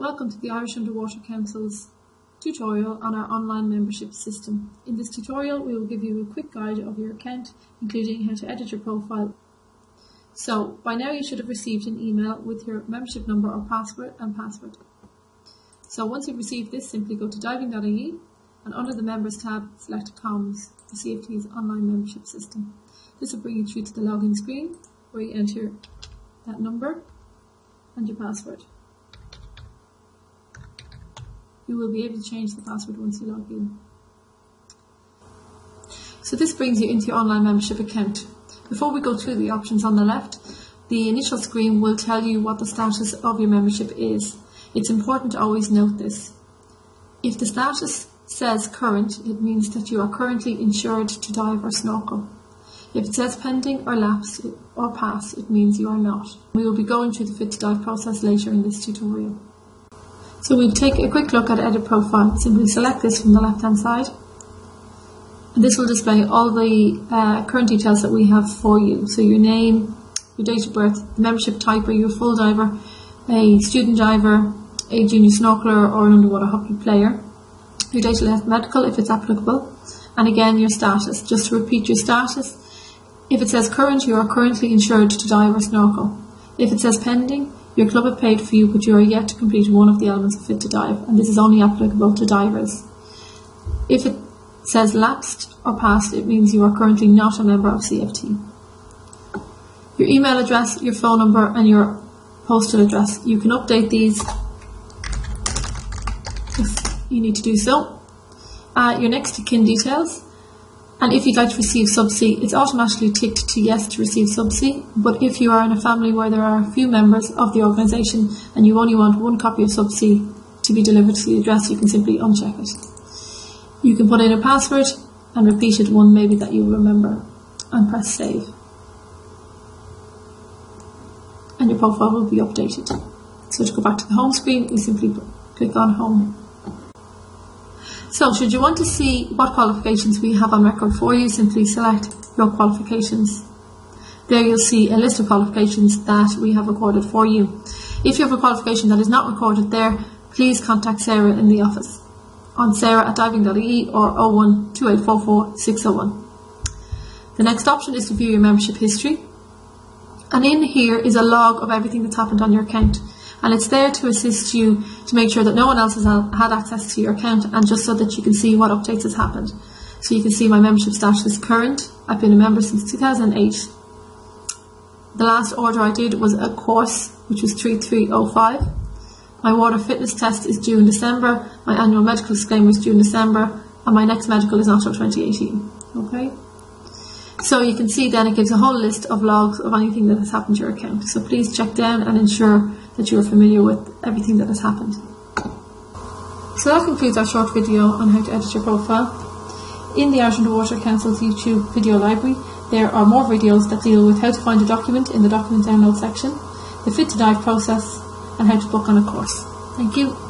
Welcome to the Irish Underwater Council's tutorial on our online membership system. In this tutorial we will give you a quick guide of your account including how to edit your profile. So by now you should have received an email with your membership number or password and password. So once you've received this simply go to diving.ie and under the members tab select COMS, the CFT's online membership system. This will bring you through to the login screen where you enter that number and your password. You will be able to change the password once you log in. So this brings you into your online membership account. Before we go through the options on the left, the initial screen will tell you what the status of your membership is. It's important to always note this. If the status says current, it means that you are currently insured to dive or snorkel. If it says pending or lapse or pass, it means you are not. We will be going through the fit to dive process later in this tutorial. So we'll take a quick look at edit profile. Simply select this from the left hand side. And this will display all the uh, current details that we have for you. So your name, your date of birth, the membership type, are you a full diver, a student diver, a junior snorkeler or an underwater hockey player, your date of medical if it's applicable, and again your status. Just to repeat your status, if it says current, you are currently insured to dive or snorkel. If it says pending, your club have paid for you, but you are yet to complete one of the elements of Fit to Dive, and this is only applicable to divers. If it says lapsed or passed, it means you are currently not a member of CFT. Your email address, your phone number, and your postal address. You can update these if you need to do so. Uh, your next kin details. And if you'd like to receive subsea, it's automatically ticked to yes to receive subsea. But if you are in a family where there are a few members of the organisation and you only want one copy of subsea to be delivered to the address, you can simply uncheck it. You can put in a password and repeat it one maybe that you remember and press save. And your profile will be updated. So to go back to the home screen, you simply click on home. So should you want to see what qualifications we have on record for you, simply select your qualifications. There you'll see a list of qualifications that we have recorded for you. If you have a qualification that is not recorded there, please contact Sarah in the office on sarah at diving.ie or 01 2844 601. The next option is to view your membership history. And in here is a log of everything that's happened on your account and it's there to assist you to make sure that no one else has had access to your account and just so that you can see what updates has happened. So you can see my membership status is current. I've been a member since 2008. The last order I did was a course which was 3305. My water fitness test is due in December. My annual medical disclaimer is due in December and my next medical is not until 2018. Okay? So you can see then it gives a whole list of logs of anything that has happened to your account. So please check down and ensure that you are familiar with everything that has happened. So that concludes our short video on how to edit your profile. In the Irish Underwater Council's YouTube video library, there are more videos that deal with how to find a document in the document download section, the fit to dive process, and how to book on a course. Thank you.